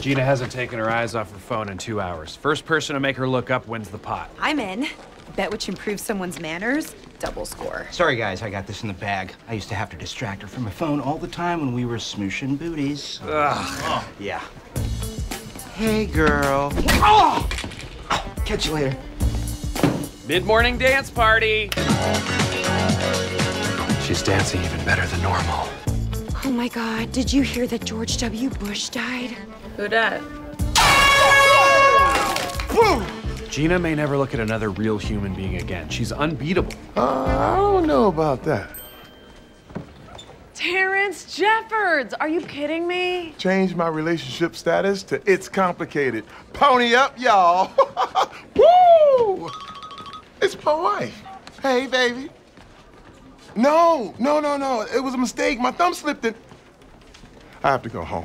Gina hasn't taken her eyes off her phone in two hours. First person to make her look up wins the pot. I'm in. Bet which improves someone's manners, double score. Sorry, guys, I got this in the bag. I used to have to distract her from my phone all the time when we were smooshing booties. Ugh. Yeah. Hey, girl. Oh! Catch you later. Mid-morning dance party. She's dancing even better than normal. Oh my god, did you hear that George W. Bush died? Who dat? Gina may never look at another real human being again. She's unbeatable. Uh, I don't know about that. Terrence Jeffords! Are you kidding me? Change my relationship status to it's complicated. Pony up, y'all. Woo! It's my wife. Hey, baby. No, no, no, no. It was a mistake. My thumb slipped in. I have to go home.